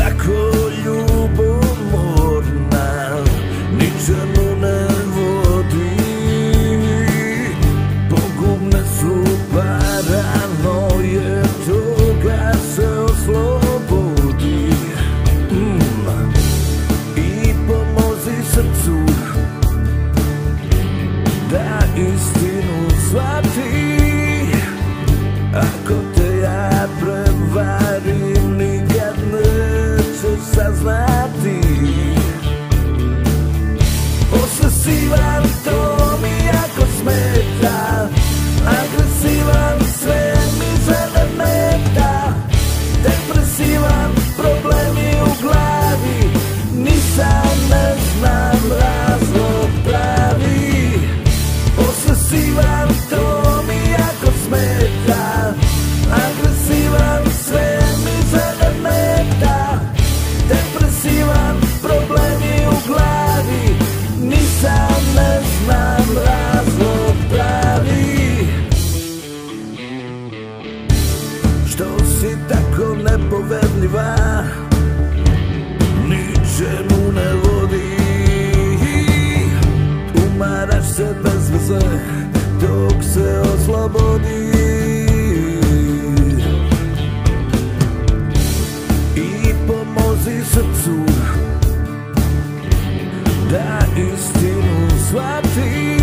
tako ljubomorna Ničemu ne vodi. Pogubne su paranoje Toga se oslobodi. Mm. I pomozi srcu Da istinu shvati. Ako te ja prevarim saznati Posesivan to mi jako smeta nepoverljiva. Ničemu ne vodi. Umaraš se bez veze Dok se oslobodi. I pomozi srcu Da istinu shvati.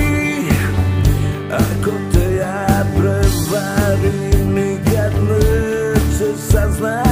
Ako ti. todas as